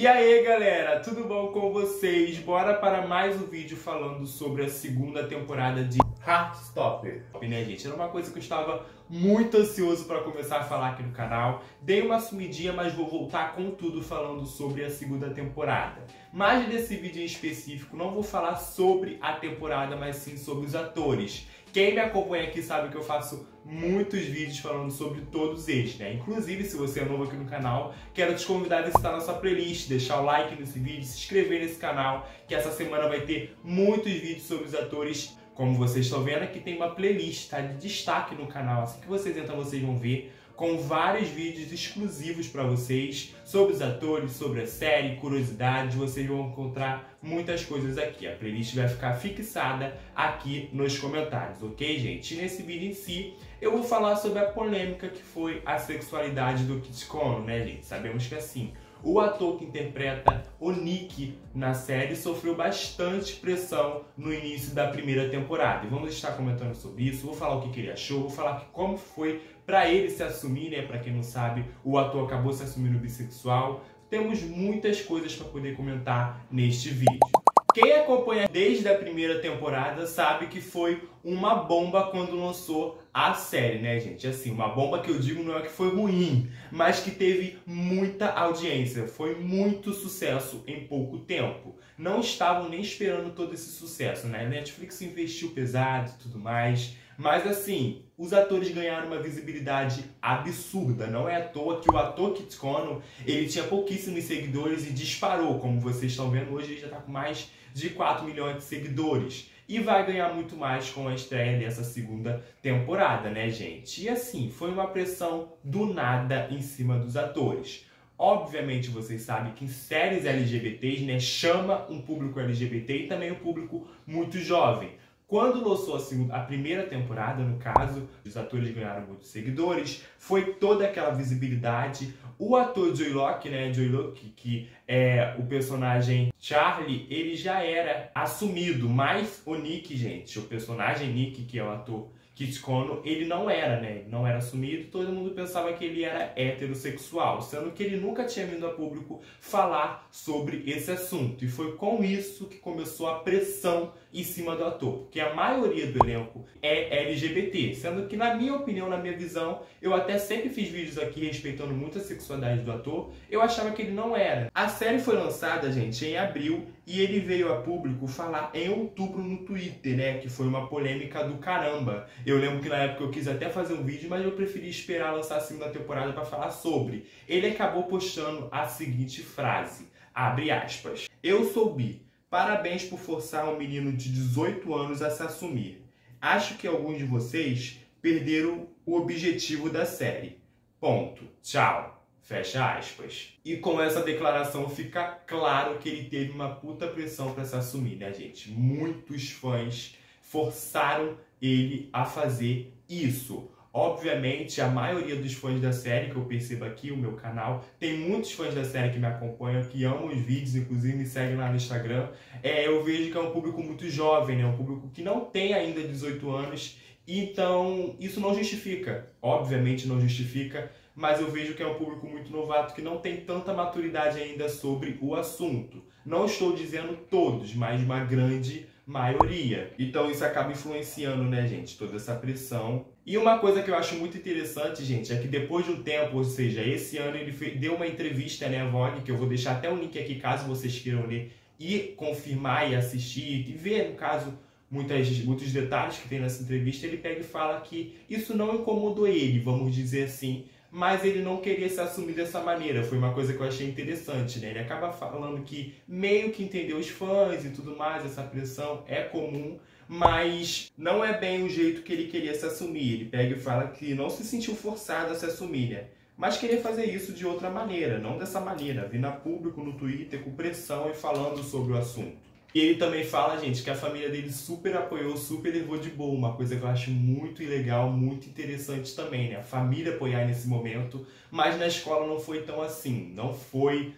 E aí galera, tudo bom com vocês? Bora para mais um vídeo falando sobre a segunda temporada de Heartstopper. Né, gente? Era uma coisa que eu estava muito ansioso para começar a falar aqui no canal. Dei uma sumidinha, mas vou voltar com tudo falando sobre a segunda temporada. Mas nesse vídeo em específico, não vou falar sobre a temporada, mas sim sobre os atores. Quem me acompanha aqui sabe que eu faço muitos vídeos falando sobre todos eles, né? Inclusive, se você é novo aqui no canal, quero te convidar a visitar nossa playlist, deixar o like nesse vídeo, se inscrever nesse canal, que essa semana vai ter muitos vídeos sobre os atores. Como vocês estão vendo, aqui tem uma playlist tá, de destaque no canal. Assim que vocês entram, vocês vão ver com vários vídeos exclusivos para vocês sobre os atores, sobre a série, curiosidades. Vocês vão encontrar muitas coisas aqui. A playlist vai ficar fixada aqui nos comentários, ok, gente? E nesse vídeo em si, eu vou falar sobre a polêmica que foi a sexualidade do Kit Kono, né, gente? Sabemos que assim, o ator que interpreta o Nick na série sofreu bastante pressão no início da primeira temporada. E vamos estar comentando sobre isso, vou falar o que ele achou, vou falar como foi para ele se assumir, né? Para quem não sabe, o ator acabou se assumindo bissexual. Temos muitas coisas para poder comentar neste vídeo. Quem acompanha desde a primeira temporada sabe que foi uma bomba quando lançou a série, né, gente? Assim, uma bomba que eu digo não é que foi ruim, mas que teve muita audiência, foi muito sucesso em pouco tempo. Não estavam nem esperando todo esse sucesso, né? Netflix investiu pesado e tudo mais. Mas assim, os atores ganharam uma visibilidade absurda. Não é à toa que o ator Kit Kono, ele tinha pouquíssimos seguidores e disparou. Como vocês estão vendo hoje, ele já está com mais de 4 milhões de seguidores. E vai ganhar muito mais com a estreia dessa segunda temporada, né, gente? E assim, foi uma pressão do nada em cima dos atores. Obviamente vocês sabem que séries LGBTs né, chama um público LGBT e também um público muito jovem. Quando lançou a, segunda, a primeira temporada, no caso, os atores ganharam muitos seguidores, foi toda aquela visibilidade. O ator Joy Locke, né, Joy Locke, que é o personagem Charlie, ele já era assumido, mas o Nick, gente, o personagem Nick, que é o ator Kit Kono, ele não era, né? Ele não era assumido, todo mundo pensava que ele era heterossexual, sendo que ele nunca tinha vindo a público falar sobre esse assunto. E foi com isso que começou a pressão em cima do ator, porque a maioria do elenco é LGBT, sendo que na minha opinião, na minha visão, eu até sempre fiz vídeos aqui respeitando muito a sexualidade do ator, eu achava que ele não era. A série foi lançada, gente, em abril e ele veio a público falar em outubro no Twitter, né, que foi uma polêmica do caramba. Eu lembro que na época eu quis até fazer um vídeo, mas eu preferi esperar lançar a segunda temporada para falar sobre. Ele acabou postando a seguinte frase, abre aspas: "Eu sou bi Parabéns por forçar um menino de 18 anos a se assumir. Acho que alguns de vocês perderam o objetivo da série. Ponto. Tchau. Fecha aspas. E com essa declaração fica claro que ele teve uma puta pressão para se assumir, né, gente? Muitos fãs forçaram ele a fazer isso. Obviamente, a maioria dos fãs da série que eu percebo aqui, o meu canal, tem muitos fãs da série que me acompanham, que amam os vídeos, inclusive me seguem lá no Instagram. É, eu vejo que é um público muito jovem, né? um público que não tem ainda 18 anos, então isso não justifica. Obviamente não justifica, mas eu vejo que é um público muito novato que não tem tanta maturidade ainda sobre o assunto. Não estou dizendo todos, mas uma grande maioria. Então isso acaba influenciando, né, gente, toda essa pressão. E uma coisa que eu acho muito interessante, gente, é que depois de um tempo, ou seja, esse ano ele deu uma entrevista, né, Vogue, que eu vou deixar até o link aqui caso vocês queiram ler e confirmar e assistir e ver, no caso, muitas, muitos detalhes que tem nessa entrevista, ele pega e fala que isso não incomodou ele, vamos dizer assim, mas ele não queria se assumir dessa maneira. Foi uma coisa que eu achei interessante, né? Ele acaba falando que meio que entendeu os fãs e tudo mais, essa pressão é comum, mas não é bem o jeito que ele queria se assumir. Ele pega e fala que não se sentiu forçado a se assumir, né? Mas queria fazer isso de outra maneira, não dessa maneira, vindo a público no Twitter com pressão e falando sobre o assunto. E ele também fala, gente, que a família dele super apoiou, super levou de boa. Uma coisa que eu acho muito legal, muito interessante também, né? A família apoiar nesse momento, mas na escola não foi tão assim. Não foi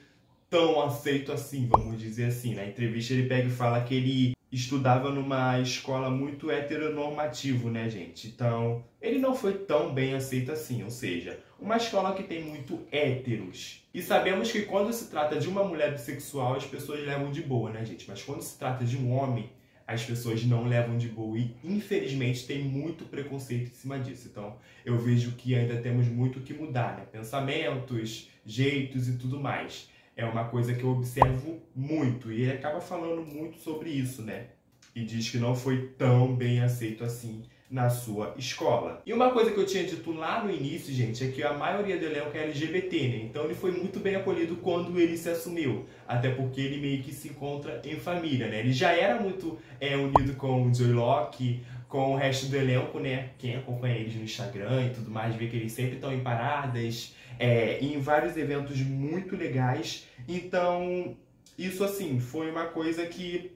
tão aceito assim, vamos dizer assim. Na entrevista ele pega e fala que ele estudava numa escola muito heteronormativo, né, gente? Então, ele não foi tão bem aceito assim. Ou seja, uma escola que tem muito héteros. E sabemos que quando se trata de uma mulher bissexual, as pessoas levam de boa, né, gente? Mas quando se trata de um homem, as pessoas não levam de boa e infelizmente tem muito preconceito em cima disso. Então eu vejo que ainda temos muito que mudar, né? Pensamentos, jeitos e tudo mais. É uma coisa que eu observo muito e ele acaba falando muito sobre isso, né? E diz que não foi tão bem aceito assim na sua escola. E uma coisa que eu tinha dito lá no início, gente, é que a maioria do elenco é LGBT, né? Então ele foi muito bem acolhido quando ele se assumiu. Até porque ele meio que se encontra em família, né? Ele já era muito é, unido com o Joy Locke, com o resto do elenco, né? Quem acompanha eles no Instagram e tudo mais, vê que eles sempre estão em paradas, é, em vários eventos muito legais. Então, isso assim, foi uma coisa que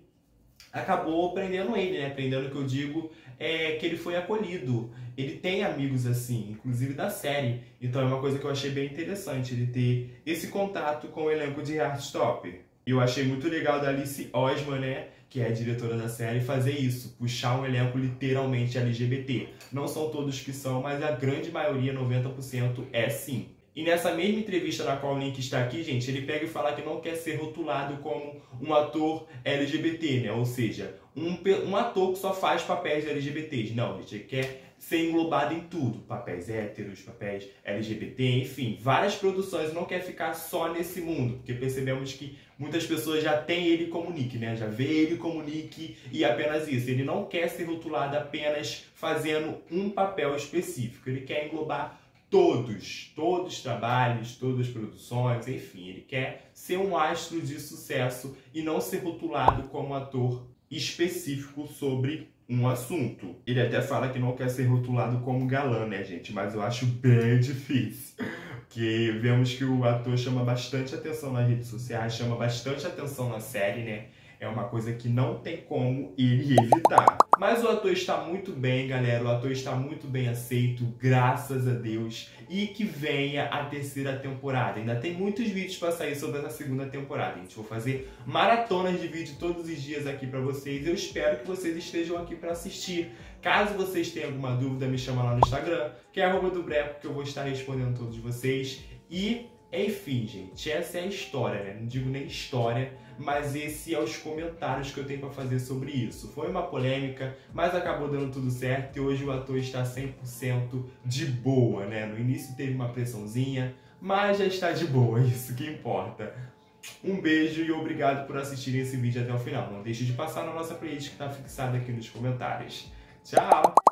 acabou prendendo ele, né? Prendendo o que eu digo é que ele foi acolhido. Ele tem amigos assim, inclusive da série. Então é uma coisa que eu achei bem interessante, ele ter esse contato com o elenco de Heartstopper. Eu achei muito legal da Alice Osman, né? Que é a diretora da série, fazer isso, puxar um elenco literalmente LGBT. Não são todos que são, mas a grande maioria, 90%, é sim. E nessa mesma entrevista na qual o Link está aqui, gente, ele pega e fala que não quer ser rotulado como um ator LGBT, né? Ou seja, um, um ator que só faz papéis LGBTs. Não, gente, ele quer ser englobado em tudo. Papéis héteros, papéis LGBT, enfim, várias produções. Não quer ficar só nesse mundo, porque percebemos que muitas pessoas já têm ele como Nick, né? Já vê ele como Nick e apenas isso. Ele não quer ser rotulado apenas fazendo um papel específico. Ele quer englobar todos, todos os trabalhos, todas as produções, enfim, ele quer ser um astro de sucesso e não ser rotulado como ator específico sobre um assunto. Ele até fala que não quer ser rotulado como galã, né, gente? Mas eu acho bem difícil. Porque vemos que o ator chama bastante atenção nas redes sociais, chama bastante atenção na série, né? É uma coisa que não tem como ele evitar. Mas o ator está muito bem, galera. O ator está muito bem aceito, graças a Deus. E que venha a terceira temporada. Ainda tem muitos vídeos para sair sobre essa segunda temporada. Gente, vou fazer maratonas de vídeo todos os dias aqui para vocês. Eu espero que vocês estejam aqui para assistir. Caso vocês tenham alguma dúvida, me chama lá no Instagram, que é arroba do Breco, que eu vou estar respondendo todos vocês. E enfim, gente, essa é a história, né? Não digo nem história, mas esse é os comentários que eu tenho para fazer sobre isso. Foi uma polêmica, mas acabou dando tudo certo e hoje o ator está 100% de boa, né? No início teve uma pressãozinha, mas já está de boa, isso que importa. Um beijo e obrigado por assistirem esse vídeo até o final. Não deixe de passar na nossa playlist que está fixada aqui nos comentários. Tchau!